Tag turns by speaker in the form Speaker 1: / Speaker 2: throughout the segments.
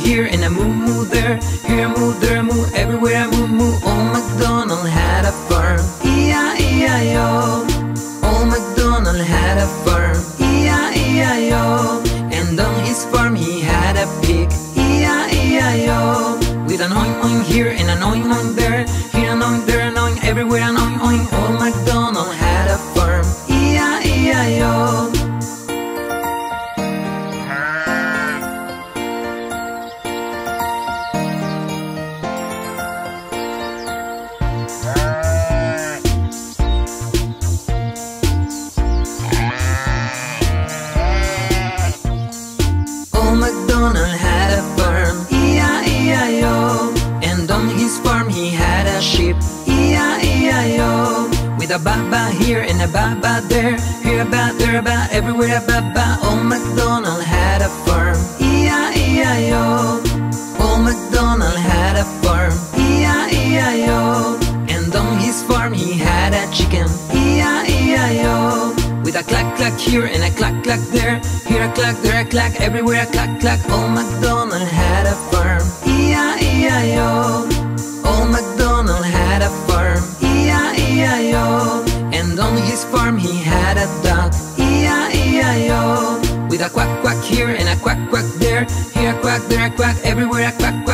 Speaker 1: here and a moo moo there. Here About there, here about there about everywhere about. by Old MacDonald had a farm. E-I-E-I-O Old MacDonald had a farm. E-I-E-I-O And on his farm he had a chicken. E-I-E-I-O With a clack clack here and a clack clack there. Here a clack, there a clack, everywhere a clack clack. Oh, MacDonald he had a dog. E-I-E-I-O With a quack quack here and a quack quack there. Here a quack, there a quack, everywhere a quack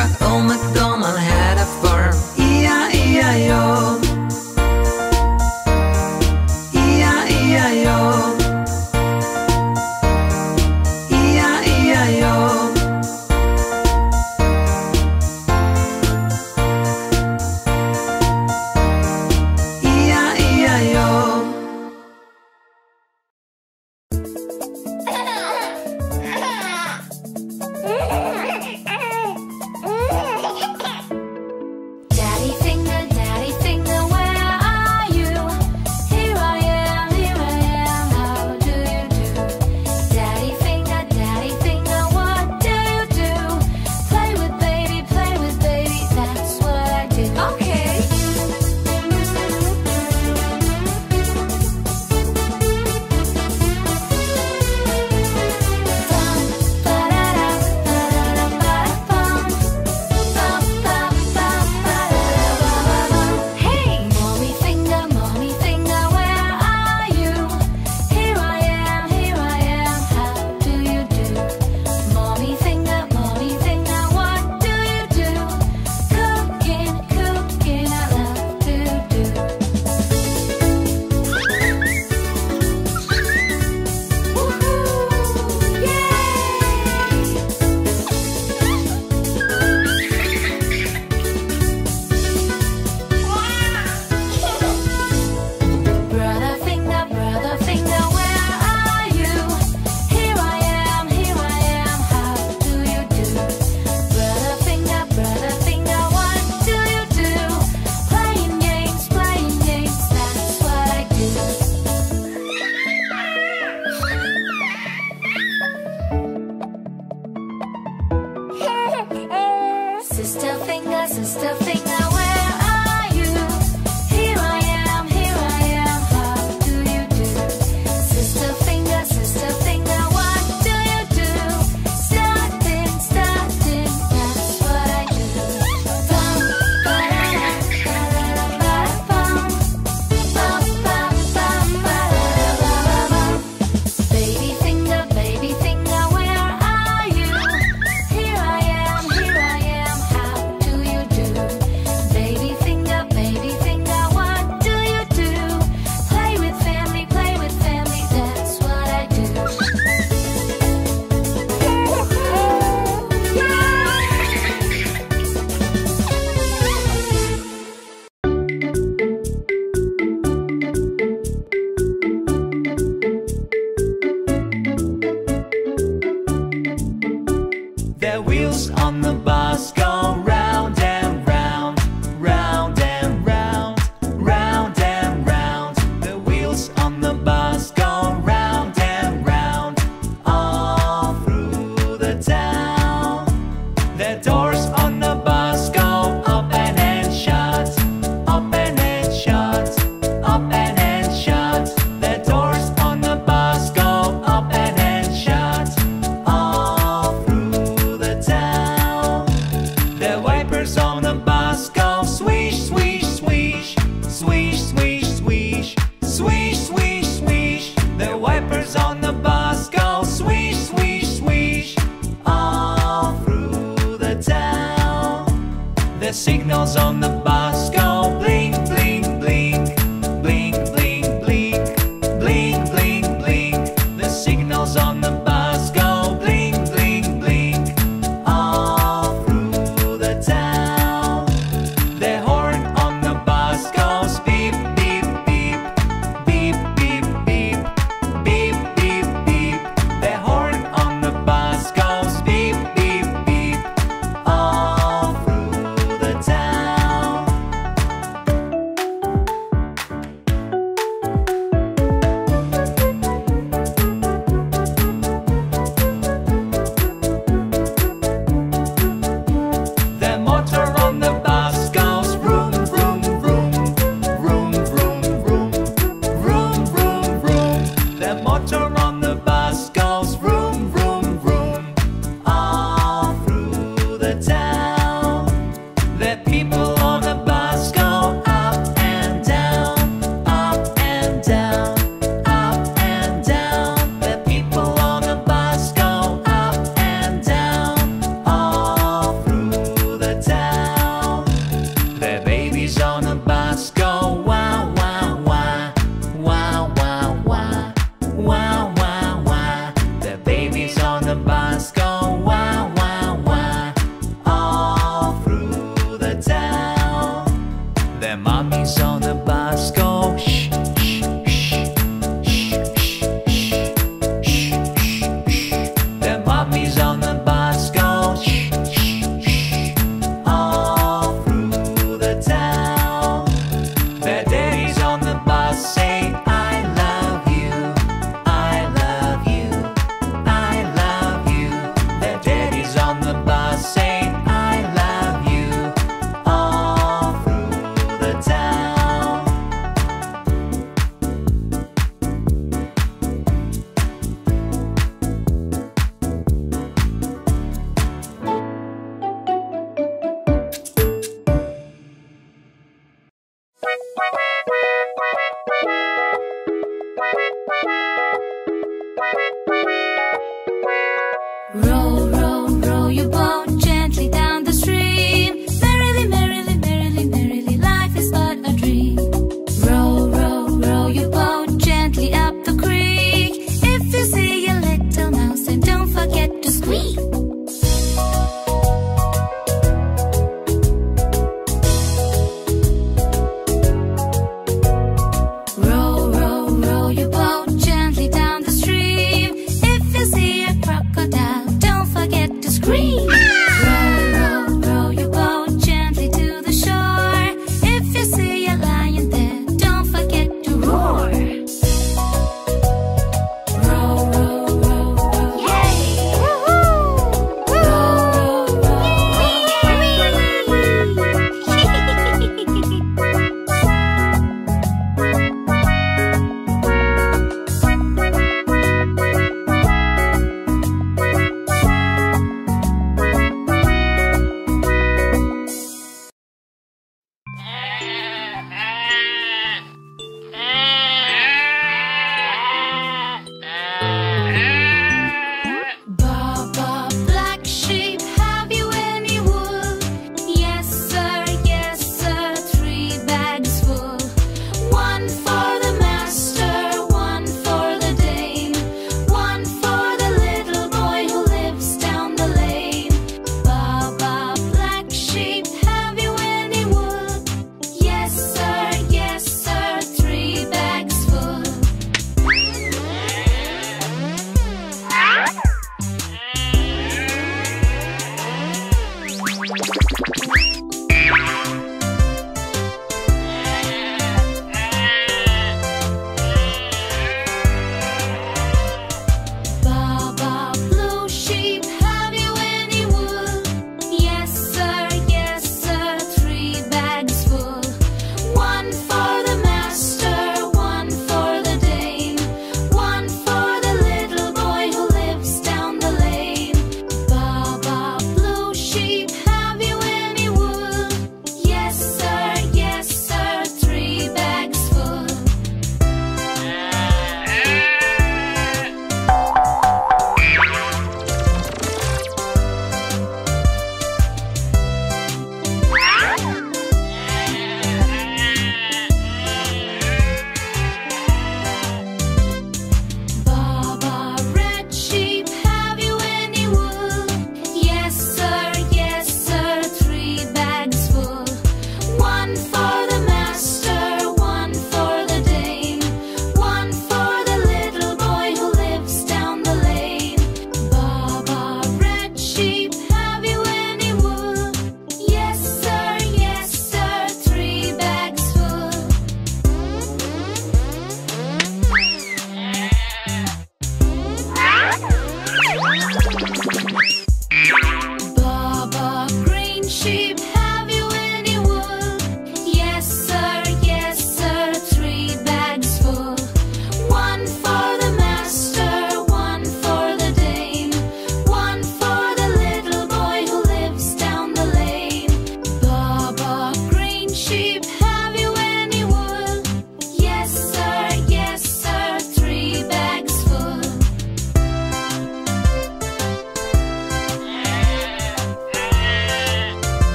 Speaker 2: sister fingers, sister fingers.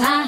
Speaker 2: outside.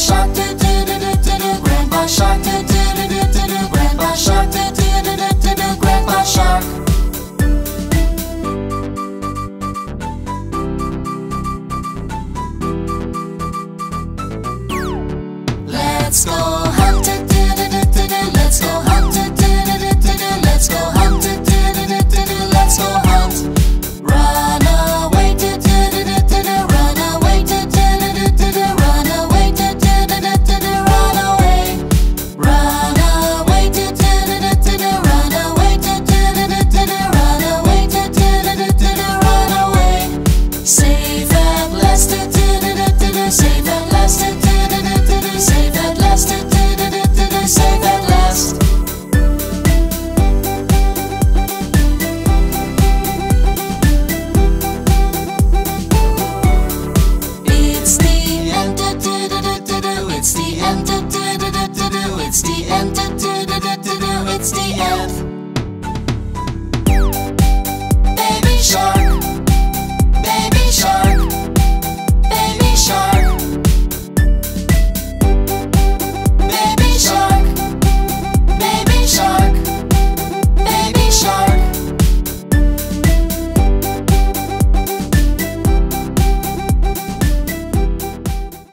Speaker 2: Grandpa Shark, do do do do do do. Grandpa Shark, do do.